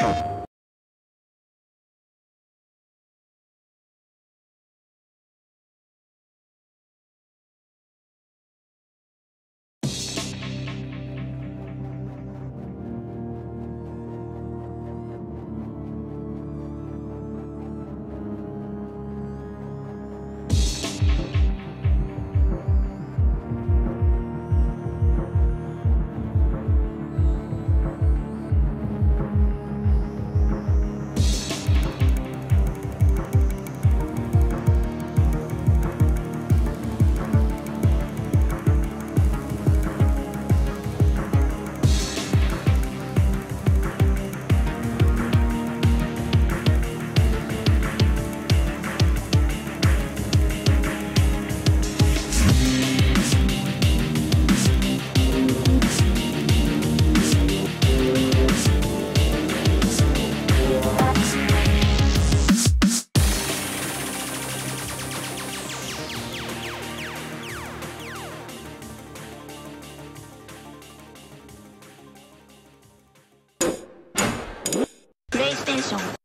Oh. John.